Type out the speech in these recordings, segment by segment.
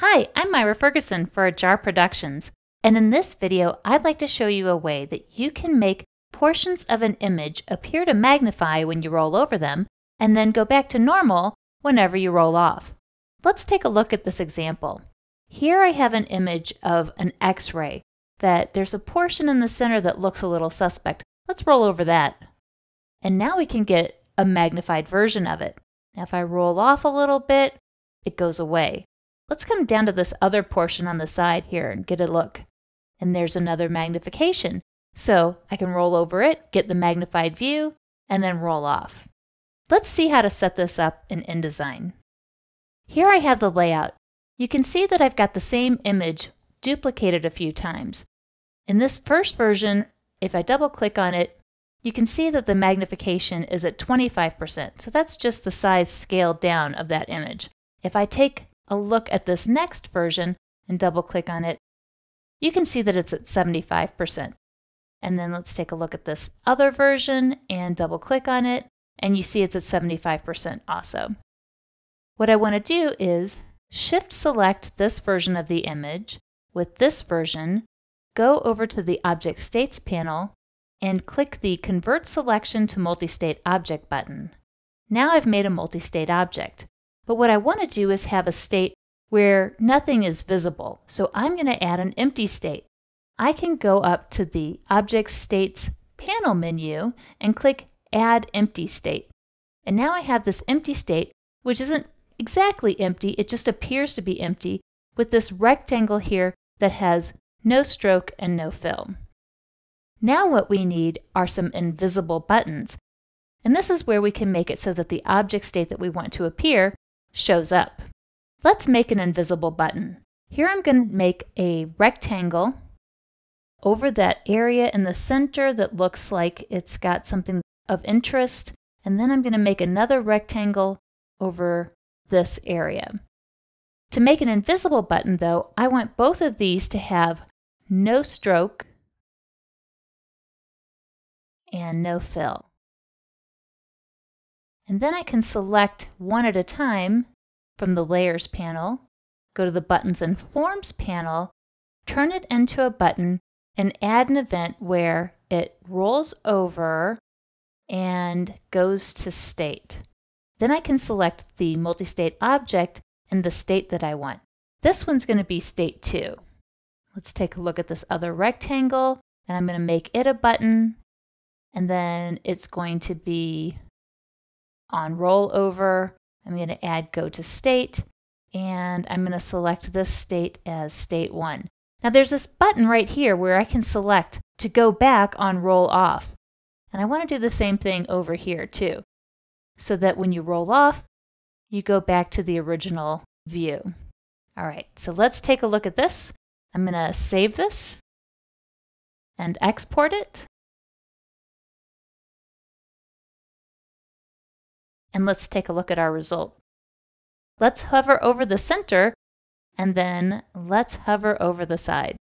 Hi, I'm Myra Ferguson for Ajar Productions, and in this video, I'd like to show you a way that you can make portions of an image appear to magnify when you roll over them, and then go back to normal whenever you roll off. Let's take a look at this example. Here I have an image of an x-ray that there's a portion in the center that looks a little suspect. Let's roll over that. And now we can get a magnified version of it. Now if I roll off a little bit, it goes away. Let's come down to this other portion on the side here and get a look. And there's another magnification. So I can roll over it, get the magnified view, and then roll off. Let's see how to set this up in InDesign. Here I have the layout. You can see that I've got the same image duplicated a few times. In this first version, if I double click on it, you can see that the magnification is at 25%, so that's just the size scaled down of that image. If I take a look at this next version and double click on it, you can see that it's at 75%. And then let's take a look at this other version and double click on it, and you see it's at 75% also. What I want to do is shift select this version of the image with this version, go over to the Object States panel, and click the Convert Selection to Multi-State Object button. Now I've made a multi-state object. But what I want to do is have a state where nothing is visible. So I'm going to add an empty state. I can go up to the Object States panel menu and click Add Empty State. And now I have this empty state, which isn't exactly empty, it just appears to be empty, with this rectangle here that has no stroke and no fill. Now what we need are some invisible buttons. And this is where we can make it so that the object state that we want to appear shows up. Let's make an invisible button. Here I'm going to make a rectangle over that area in the center that looks like it's got something of interest. And then I'm going to make another rectangle over this area. To make an invisible button though, I want both of these to have no stroke and no fill. And then I can select one at a time from the Layers panel, go to the Buttons and Forms panel, turn it into a button, and add an event where it rolls over and goes to state. Then I can select the multi-state object and the state that I want. This one's going to be state 2. Let's take a look at this other rectangle, and I'm going to make it a button, and then it's going to be on rollover. I'm going to add go to state and I'm going to select this state as state 1. Now there's this button right here where I can select to go back on roll off. And I want to do the same thing over here too, so that when you roll off, you go back to the original view. All right, so let's take a look at this. I'm going to save this and export it. And let's take a look at our result. Let's hover over the center and then let's hover over the side.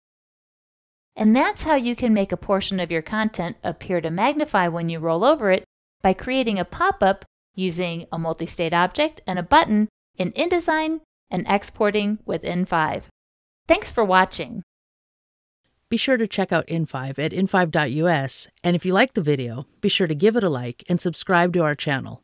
And that's how you can make a portion of your content appear to magnify when you roll over it by creating a pop-up using a multi-state object and a button in InDesign and exporting with In5. Thanks for watching. Be sure to check out In5 at in5.us, and if you like the video, be sure to give it a like and subscribe to our channel.